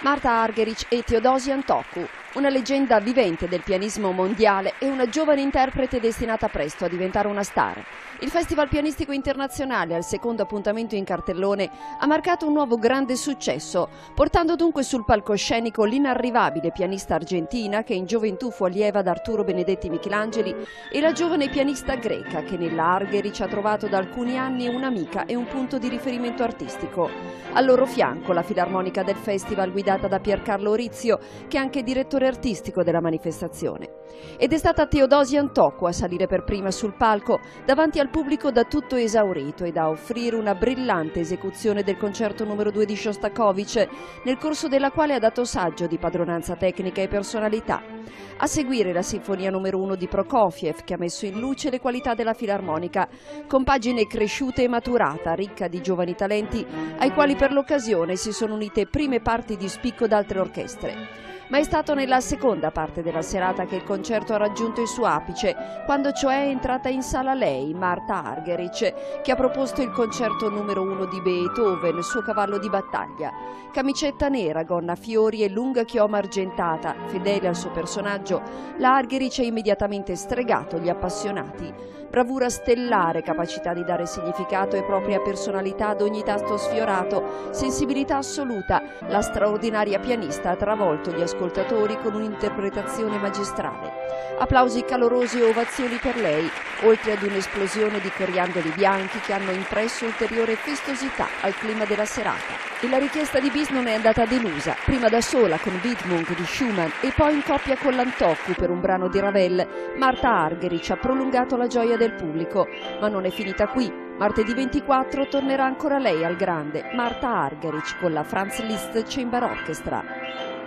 Marta Argerich e Teodosi Antoku, una leggenda vivente del pianismo mondiale e una giovane interprete destinata presto a diventare una star. Il Festival Pianistico Internazionale, al secondo appuntamento in cartellone, ha marcato un nuovo grande successo, portando dunque sul palcoscenico l'inarrivabile pianista argentina che in gioventù fu allieva da Arturo Benedetti Michelangeli e la giovane pianista greca che nella Argerich ha trovato da alcuni anni un'amica e un punto di riferimento artistico. Al loro fianco la filarmonica del festival guidata da Piercarlo Orizio, che è anche direttore artistico della manifestazione. Ed è stata Teodosia Antocco a salire per prima sul palco davanti al pubblico da tutto esaurito ed a offrire una brillante esecuzione del concerto numero 2 di Shostakovich, nel corso della quale ha dato saggio di padronanza tecnica e personalità. A seguire la sinfonia numero 1 di Prokofiev, che ha messo in luce le qualità della filarmonica, con pagine cresciute e maturata, ricca di giovani talenti, ai quali per l'occasione si sono unite prime parti di spicco da altre orchestre ma è stato nella seconda parte della serata che il concerto ha raggiunto il suo apice, quando cioè è entrata in sala lei, Marta Argerich, che ha proposto il concerto numero uno di Beethoven, suo cavallo di battaglia. Camicetta nera, gonna fiori e lunga chioma argentata, fedele al suo personaggio, la Argerich ha immediatamente stregato gli appassionati. Bravura stellare, capacità di dare significato e propria personalità ad ogni tasto sfiorato, sensibilità assoluta, la straordinaria pianista ha travolto gli ascoltatori con un'interpretazione magistrale. Applausi calorosi e ovazioni per lei, oltre ad un'esplosione di coriandoli bianchi che hanno impresso ulteriore festosità al clima della serata. E la richiesta di bis non è andata delusa, prima da sola con Widmung di Schumann e poi in coppia con l'Antoccu per un brano di Ravel, Marta Argerich ha prolungato la gioia del pubblico, ma non è finita qui. Martedì 24 tornerà ancora lei al grande, Marta Argerich con la Franz Liszt Chamber Orchestra.